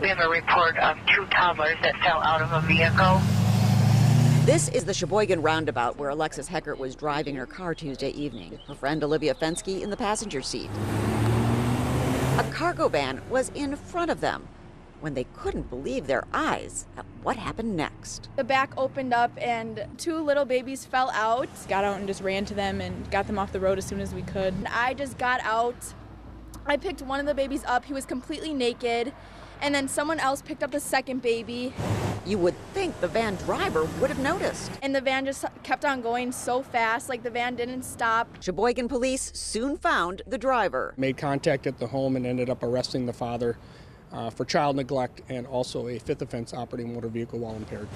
We have a report of two toddlers that fell out of a vehicle. This is the Sheboygan roundabout where Alexis Heckert was driving her car Tuesday evening. Her friend Olivia Fensky in the passenger seat. A cargo van was in front of them when they couldn't believe their eyes at what happened next. The back opened up and two little babies fell out. Got out and just ran to them and got them off the road as soon as we could. I just got out. I picked one of the babies up. He was completely naked. And then someone else picked up the second baby. You would think the van driver would have noticed. And the van just kept on going so fast, like the van didn't stop. Sheboygan police soon found the driver. Made contact at the home and ended up arresting the father uh, for child neglect and also a fifth offense operating motor vehicle while impaired.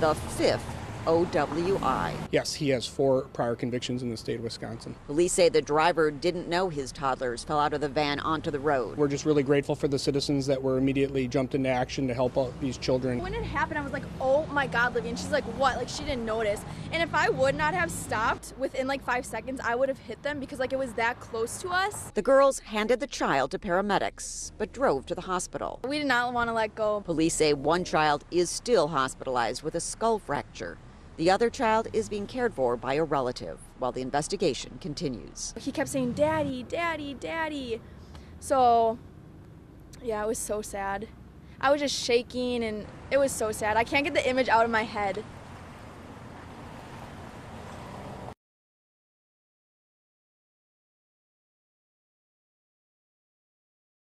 The fifth OWI. Yes, he has four prior convictions in the state of Wisconsin. Police say the driver didn't know his toddlers fell out of the van onto the road. We're just really grateful for the citizens that were immediately jumped into action to help out these children. When it happened, I was like, oh my God, Livy. And she's like, what? Like, she didn't notice. And if I would not have stopped within like five seconds, I would have hit them because like it was that close to us. The girls handed the child to paramedics, but drove to the hospital. We did not want to let go. Police say one child is still hospitalized with a skull fracture. The other child is being cared for by a relative while the investigation continues. He kept saying, Daddy, Daddy, Daddy. So, yeah, it was so sad. I was just shaking and it was so sad. I can't get the image out of my head.